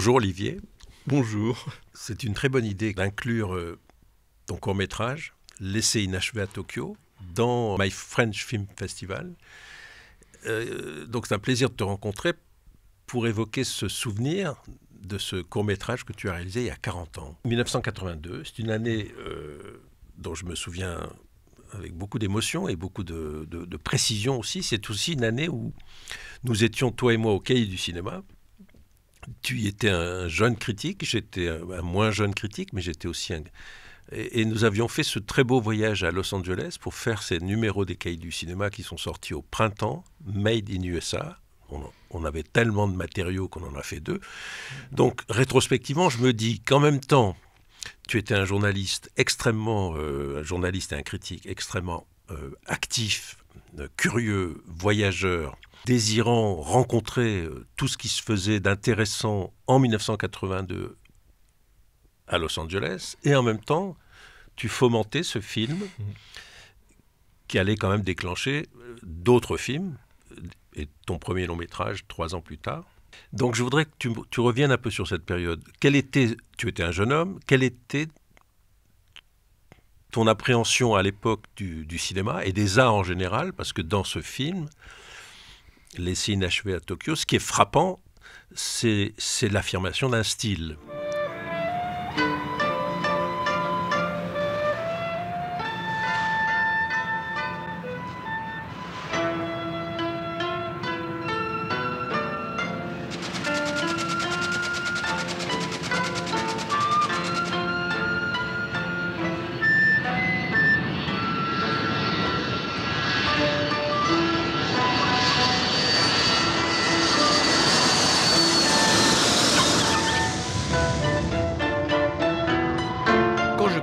Bonjour Olivier. Bonjour. C'est une très bonne idée d'inclure euh, ton court métrage, L'essai inachevé à Tokyo, dans My French Film Festival. Euh, donc c'est un plaisir de te rencontrer pour évoquer ce souvenir de ce court métrage que tu as réalisé il y a 40 ans. 1982, c'est une année euh, dont je me souviens avec beaucoup d'émotion et beaucoup de, précision aussi. C'est aussi une année où nous étions, toi et moi, au cahier du cinéma. Tu étais un jeune critique, j'étais un, moins jeune critique, mais j'étais aussi un... Et, nous avions fait ce très beau voyage à Los Angeles pour faire ces numéros des cahiers du cinéma qui sont sortis au printemps, Made in USA. On, avait tellement de matériaux qu'on en a fait deux. Donc, rétrospectivement, je me dis qu'en même temps, tu étais un journaliste extrêmement, euh, un journaliste et un critique extrêmement euh, actif, euh, curieux, voyageur, désirant rencontrer tout ce qui se faisait d'intéressant en 1982 à Los Angeles, et en même temps, tu fomentais ce film qui allait quand même déclencher d'autres films, et ton premier long métrage trois ans plus tard. Donc je voudrais que tu, reviennes un peu sur cette période. Quel était, tu étais un jeune homme, quelle était ton appréhension à l'époque du, cinéma et des arts en général? Parce que dans ce film, L'essai inachevé à Tokyo, ce qui est frappant, c'est l'affirmation d'un style.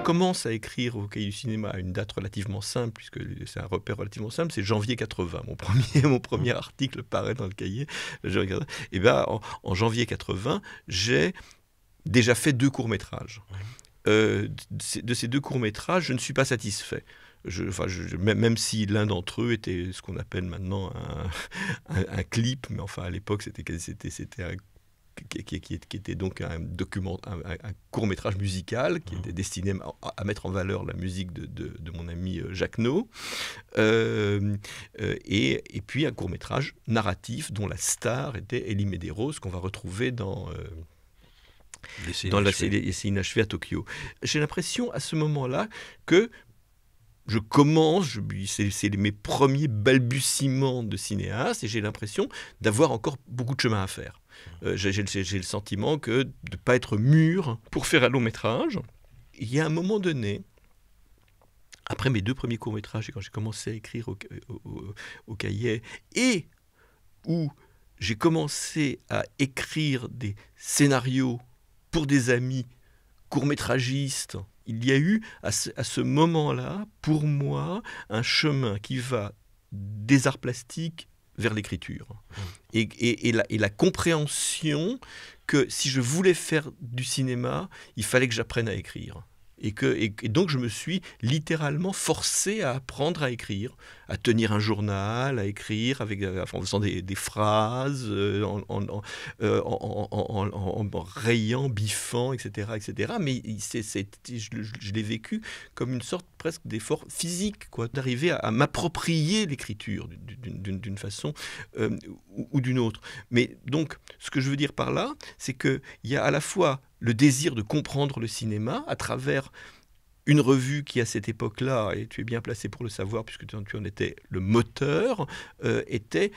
Commence à écrire au cahier du cinéma à une date relativement simple, puisque c'est un repère relativement simple, c'est janvier 80. Mon premier, mon premier mmh. article paraît dans le cahier. Je regarde. Et ben, en, janvier 80, j'ai déjà fait deux courts-métrages. Euh, de ces deux courts-métrages, je ne suis pas satisfait. Je, enfin, je, même si l'un d'entre eux était ce qu'on appelle maintenant un, un, clip, mais enfin à l'époque c'était c'était un qui, était donc un document, un, court métrage musical qui était destiné à, mettre en valeur la musique de, mon ami euh, Jacques No, euh, euh, et, puis un court métrage narratif dont la star était Elie Medeiros qu'on va retrouver dans dans la série inachevé à Tokyo. J'ai l'impression à ce moment-là que je commence, c'est mes premiers balbutiements de cinéaste et j'ai l'impression d'avoir encore beaucoup de chemin à faire. Euh, j'ai le sentiment que de ne pas être mûr pour faire un long métrage. Il y a un moment donné, après mes deux premiers courts métrages, quand j'ai commencé à écrire au, au cahier, et où j'ai commencé à écrire des scénarios pour des amis court-métragistes, il y a eu à ce moment-là, pour moi, un chemin qui va des arts plastiques vers l'écriture. Mmh. Et, et, la, compréhension que si je voulais faire du cinéma, il fallait que j'apprenne à écrire. Et, que, et, donc je me suis littéralement forcé à apprendre à écrire, à tenir un journal, à écrire avec, euh, en faisant des, phrases, euh, en, en, euh, en, rayant, biffant, etc. etc. Mais c'est, je, l'ai vécu comme une sorte presque d'effort physique, d'arriver à, m'approprier l'écriture d'une, façon ou, ou d'une autre. Mais donc, ce que je veux dire par là, c'est qu'il y a à la fois le désir de comprendre le cinéma à travers une revue qui à cette époque-là, et tu es bien placé pour le savoir puisque tu en étais le moteur, euh, était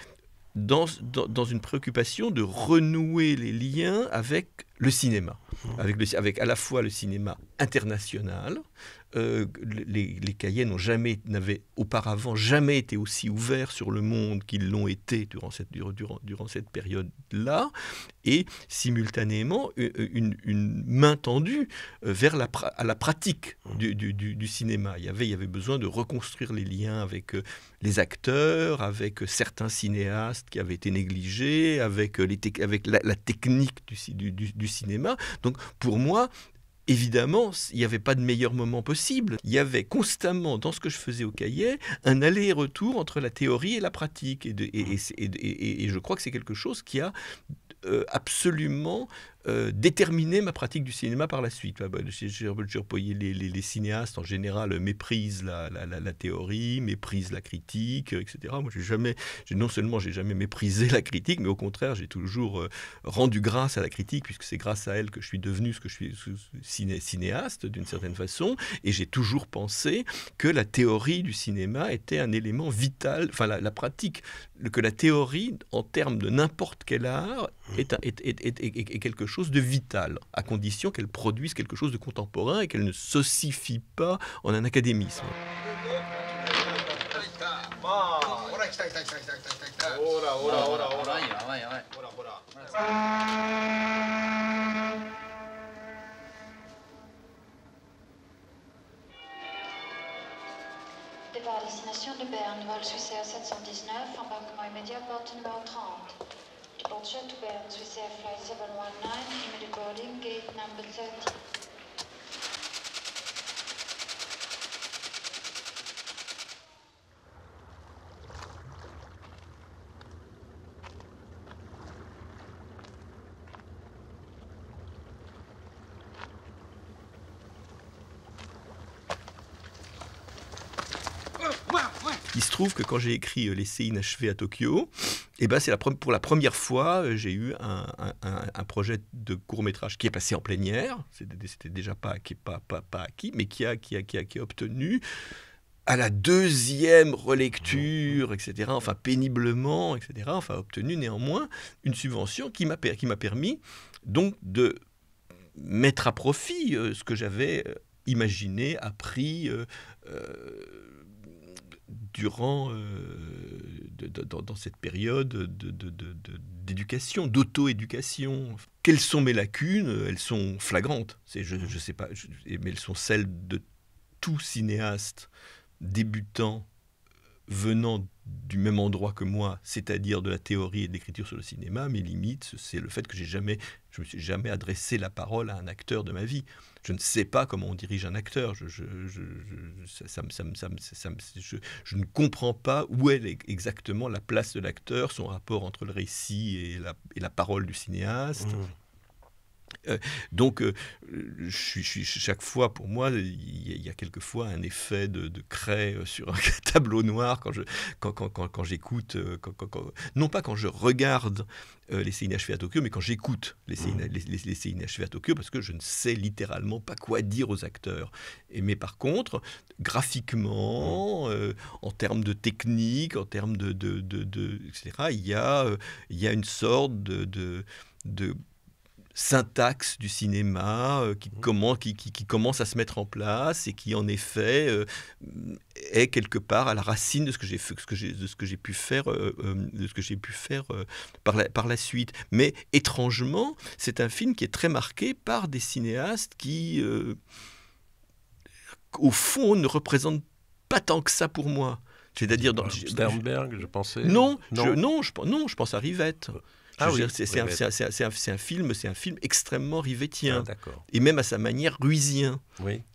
dans, dans, une préoccupation de renouer les liens avec le cinéma, mmh. avec, avec à la fois le cinéma international, euh, les, les, cahiers n'avaient auparavant jamais été aussi ouverts sur le monde qu'ils l'ont été durant cette, période-là, et simultanément euh, euh, une, main tendue vers la, à la pratique du, cinéma. Il y, avait, avait besoin de reconstruire les liens avec les acteurs, avec certains cinéastes qui avaient été négligés, avec, la, technique du, cinéma. Donc pour moi, évidemment, il n'y avait pas de meilleur moment possible. Il y avait constamment, dans ce que je faisais au cahier, un aller-retour entre la théorie et la pratique. Et, je crois que c'est quelque chose qui a euh, absolument euh, déterminer ma pratique du cinéma par la suite. Les, les, les, cinéastes en général méprisent la, la, la, théorie, méprisent la critique, etc. Moi, j'ai jamais, non seulement j'ai jamais méprisé la critique, mais au contraire, j'ai toujours euh, rendu grâce à la critique, puisque c'est grâce à elle que je suis devenu ce que je suis ciné, cinéaste d'une certaine façon, et j'ai toujours pensé que la théorie du cinéma était un élément vital, enfin la, la pratique, que la théorie, en termes de n'importe quel art, est, est, est, est quelque chose de vital, à condition qu'elle produise quelque chose de contemporain et qu'elle ne s'ossifie pas en un académisme. Départ destination de Berne, vol Suisse 719, embarquement immédiat porte numéro 30. To Bern, Swiss Air Flight 719, immediate boarding, gate number 30. Il se trouve que quand j'ai écrit euh, L'essai inachevé à Tokyo, et ben c'est pour la première fois, euh, j'ai eu un, un, projet de court métrage qui est passé en plénière, c'était déjà pas, qui pas, pas, pas acquis, mais qui a, qui, a, qui, a, qui a obtenu à la deuxième relecture, etc., enfin péniblement, etc., enfin obtenu néanmoins une subvention qui m'a permis donc de mettre à profit euh, ce que j'avais imaginé, appris, euh, durant dans, cette période d'éducation, d'auto-éducation. Quelles sont mes lacunes? Elles sont flagrantes. Je ne sais pas, mais elles sont celles de tout cinéaste débutant venant du même endroit que moi, c'est-à-dire de la théorie et de l'écriture sur le cinéma, mes limites, c'est le fait que j'ai jamais, je me suis jamais adressé la parole à un acteur de ma vie. Je ne sais pas comment on dirige un acteur. Je, ne comprends pas où est exactement la place de l'acteur, son rapport entre le récit et la, et la parole du cinéaste. Mmh. Euh, donc, euh, je chaque fois, pour moi, il y, a quelquefois un effet de, de, craie euh, sur un tableau noir quand, je, quand, quand, quand, j'écoute, non pas quand je regarde les inachevés à Tokyo, mais quand j'écoute les, mmh. les, inachevés à Tokyo, parce que je ne sais littéralement pas quoi dire aux acteurs. Et, mais par contre, graphiquement, mmh. en termes de technique, en termes de, de, de, etc., il y a, il y a une sorte de, de syntaxe du cinéma euh, qui, mmh. comment, qui, qui, qui, commence à se mettre en place et qui en effet euh, est quelque part à la racine de ce que j'ai ce que j'ai de ce que j'ai pu faire euh, de ce que j'ai pu faire par la par la suite. Mais étrangement c'est un film qui est très marqué par des cinéastes qui au fond ne représentent pas tant que ça pour moi. C'est-à-dire dans Sternberg je pensais. Non non? je, non, je, non je pense à Rivette ah c'est un, film, c'est un film extrêmement rivetien, ah, et même à sa manière ruisien,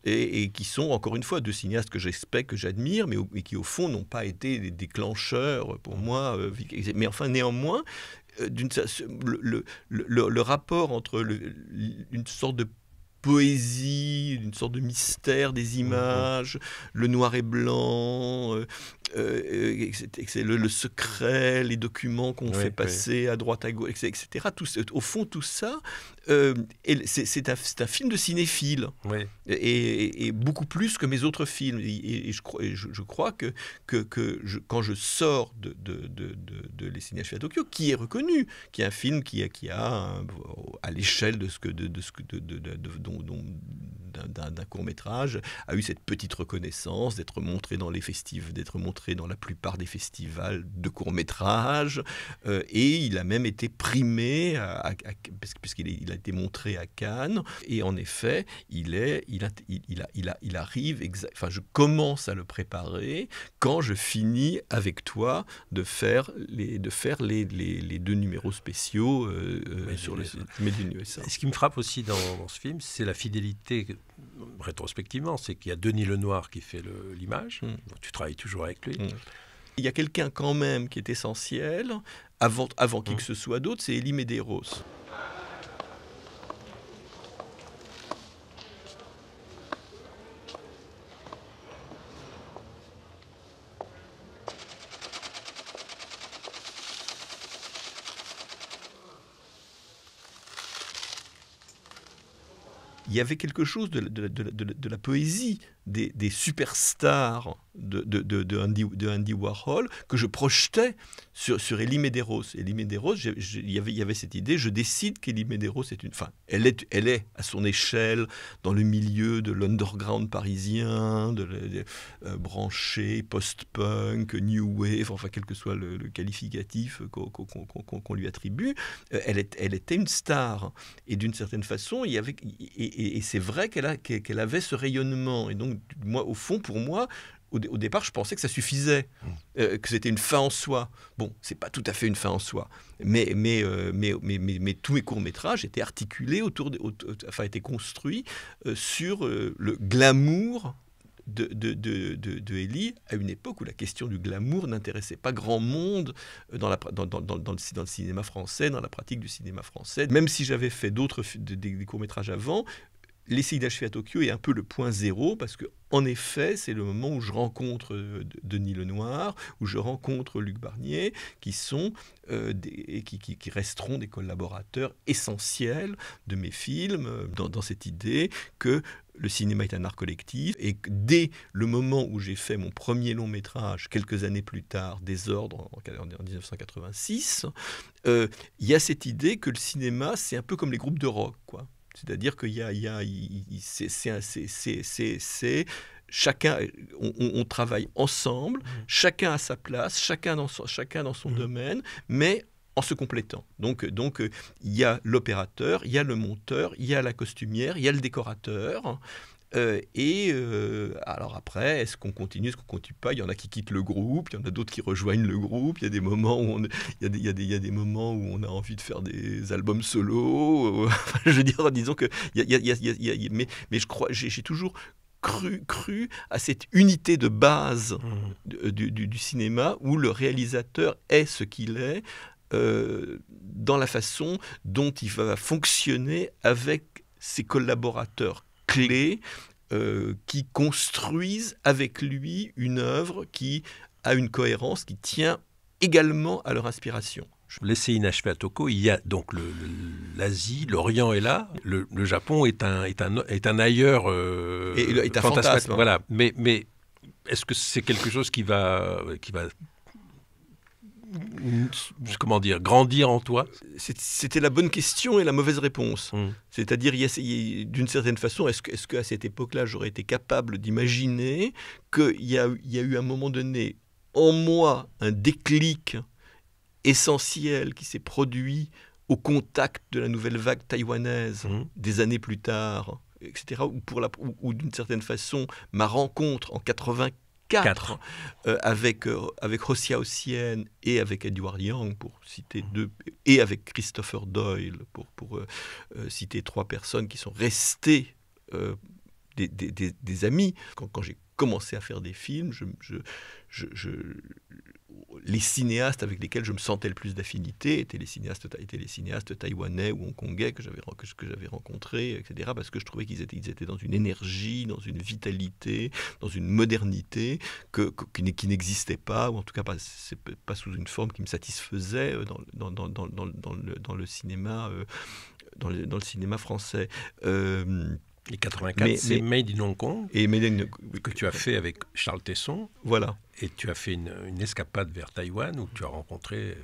et, qui sont encore une fois deux cinéastes que j'espère, que j'admire, mais, qui au fond n'ont pas été des déclencheurs pour moi. Euh, mais enfin, néanmoins, euh, le, le, le, rapport entre une sorte de poésie, une sorte de mystère des mhm. images, le noir et blanc, euh, euh, le, le, secret, les documents qu'on fait passer à droite à gauche, etc. Tout, au fond, tout ça, euh, c'est un, un, film de cinéphile, et, et, beaucoup plus que mes autres films. Et, je, crois, je, je, crois que, que, que quand je sors de, de, de, de, Les Cinéastes à Tokyo, qui est reconnu, qui est un film qui a, qui a à l'échelle de ce que de, ce que de, dont, d'un court métrage, a eu cette petite reconnaissance d'être montré dans les festivals, d'être montré dans la plupart des festivals de court métrage, euh, et il a même été primé, puisqu'il il a été montré à Cannes, et en effet, il est, il a, il, a, il, a, il arrive, enfin, je commence à le préparer quand je finis avec toi de faire les, de faire les, les, les deux numéros spéciaux euh, euh, sur le Made USA. Ce qui me frappe aussi dans, dans ce film, c'est la fidélité rétrospectivement, c'est qu'il y a Denis Lenoir qui fait l'image. Mm. Tu travailles toujours avec lui. Mm. Il y a quelqu'un quand même qui est essentiel, avant, avant qui mm. que ce soit d'autre, c'est Elie Medeiros. Il y avait quelque chose de, la poésie des superstars de, Andy, Warhol que je projetais sur, sur Elie Medeiros. Elie Medeiros, il y avait, cette idée, je décide qu'Elie Medeiros est une... Enfin, elle est, elle est à son échelle dans le milieu de l'underground parisien, de, euh, branché, post-punk, new wave, enfin quel que soit le, qualificatif qu'on lui attribue, euh, elle, est, elle était une star. Et d'une certaine façon, il y avait, et, et, c'est vrai qu'elle qu'elle avait ce rayonnement. Et donc, moi, au fond, pour moi, au, départ, je pensais que ça suffisait, mmh. euh, que c'était une fin en soi. Bon, c'est pas tout à fait une fin en soi, mais, mais, euh, mais, mais, mais, tous mes courts-métrages étaient articulés autour, de, enfin, étaient construits euh, sur le glamour de, de, de, de, Ellie à une époque où la question du glamour n'intéressait pas grand monde dans, la, dans, dans, dans, le, dans, le, cinéma français, dans la pratique du cinéma français. Même si j'avais fait d'autres des courts-métrages avant, L'essai d'achever à Tokyo est un peu le point zéro parce que, en effet, c'est le moment où je rencontre euh, Denis Lenoir, où je rencontre Luc Barnier, qui sont euh, qui, resteront des collaborateurs essentiels de mes films, euh, dans, cette idée que le cinéma est un art collectif et dès le moment où j'ai fait mon premier long métrage, quelques années plus tard, Désordre en, en 1986, il y a cette idée que le cinéma, c'est un peu comme les groupes de rock, quoi. C'est-à-dire qu'il y a, il y a c'est, chacun, on, travaille ensemble, mmh. chacun à sa place, chacun dans son, chacun dans son mmh. domaine, mais en se complétant. Donc, donc il y a l'opérateur, il y a le monteur, il y a la costumière, il y a le décorateur. Euh, et euh, alors après, est-ce qu'on continue, est-ce qu'on continue pas? Il y en a qui quittent le groupe, il y en a d'autres qui rejoignent le groupe. Il y a des moments où on, il, y a des, il, y a des, il y a des moments où on a envie de faire des albums solo. je veux dire, disons que, il y a, il y a, il y a, mais, mais je crois, j'ai toujours cru, cru à cette unité de base mmh. du, du, du, cinéma où le réalisateur est ce qu'il est. Euh, dans la façon dont il va fonctionner avec ses collaborateurs clés euh, qui construisent avec lui une œuvre qui a une cohérence, qui tient également à leur inspiration. Laissez inachevé à Toko, il y a donc l'Asie, l'Orient est là, le, Japon est un, est un, est un ailleurs euh, et, est un fantasme. Hein. Voilà, mais, mais est-ce que c'est quelque chose qui va, qui va comment dire, grandir en toi C'était la bonne question et la mauvaise réponse. Hmm. C'est-à-dire, d'une certaine façon, est-ce qu'à est cette époque-là, j'aurais été capable d'imaginer qu'il y, a, y a eu un moment donné en moi un déclic essentiel qui s'est produit au contact de la nouvelle vague taïwanaise hmm. des années plus tard, etc., ou, ou d'une certaine façon, ma rencontre en 80 4, euh, avec, euh, avec Rosia Ossienne et avec Edward Young, pour citer mmh. deux, et avec Christopher Doyle, pour, pour euh, citer trois personnes qui sont restées des, des, des, amis. Quand, quand j'ai commencé à faire des films, je, je, je, les cinéastes avec lesquels je me sentais le plus d'affinité étaient les cinéastes, étaient les cinéastes taïwanais ou hongkongais que j'avais que, j'avais rencontrés, etc. Parce que je trouvais qu'ils étaient, étaient dans une énergie, dans une vitalité, dans une modernité que, qui n'existait pas, ou en tout cas pas, pas sous une forme qui me satisfaisait euh, dans, dans, dans, dans le, le cinéma, euh, dans le cinéma français. Euh, et 84, c'est Made in Hong Kong, et que tu as fait avec Charles Tesson. Voilà. Et tu as fait une, escapade vers Taïwan où tu as rencontré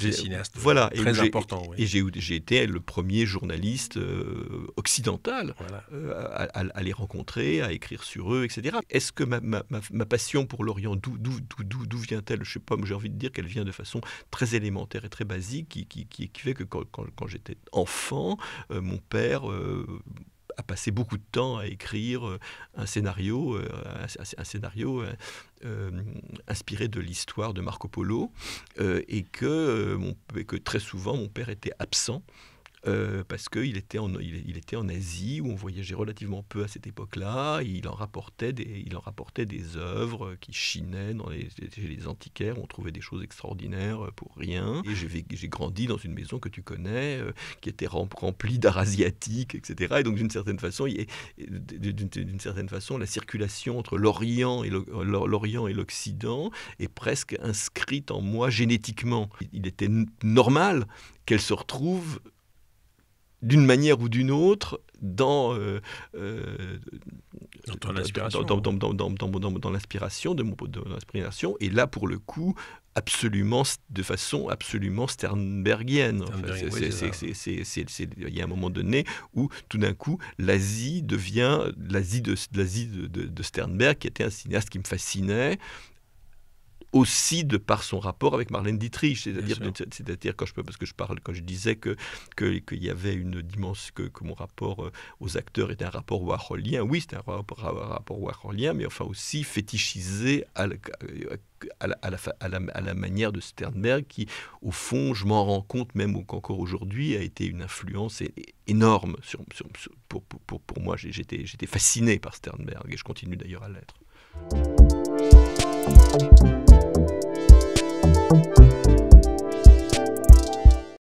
des cinéastes voilà, très importants. Et j'ai été le premier journaliste euh, occidental euh, à, les rencontrer, à écrire sur eux, etc. Est-ce que ma, ma, ma, passion pour l'Orient, d'où vient-elle? Je ne sais pas, mais j'ai envie de dire qu'elle vient de façon très élémentaire et très basique, qui, qui, qui, fait que quand, quand, j'étais enfant, euh, mon père a passé beaucoup de temps à écrire euh, un scénario, euh, euh, inspiré de l'histoire de Marco Polo, et que très souvent mon père était absent euh, parce qu'il était, en, Asie, où on voyageait relativement peu à cette époque-là. Il en rapportait des, œuvres qui chinaient dans les, chez les antiquaires. On trouvait des choses extraordinaires pour rien. J'ai grandi dans une maison que tu connais, euh, qui était remplie d'art asiatique, etc. Et donc, d'une certaine façon, certaine façon, la circulation entre l'Orient et l'Orient et l'Occident est presque inscrite en moi génétiquement. Il était normal qu'elle se retrouve d'une manière ou d'une autre dans, euh, euh, dans l'inspiration, dans, dans, dans, dans l'inspiration de mon l'inspiration. Et là, pour le coup, absolument, de façon absolument sternbergienne. Il y a un moment donné où tout d'un coup, l'Asie devient l'Asie de, l'Asie de, de, de Sternberg, qui était un cinéaste qui me fascinait, aussi de par son rapport avec Marlène Dietrich, c'est-à-dire, c'est-à-dire quand je parce que je parle, quand je disais que qu'il y avait une dimension que, que, mon rapport euh, aux acteurs était un rapport warholien, oui, c'était un rapport, rapport warholien, mais enfin aussi fétichisé à la, à la, à, la, à, la, manière de Sternberg, qui, au fond, je m'en rends compte, même encore aujourd'hui, a été une influence énorme sur, sur, pour, pour, pour, moi. J'étais fasciné par Sternberg et je continue d'ailleurs à l'être.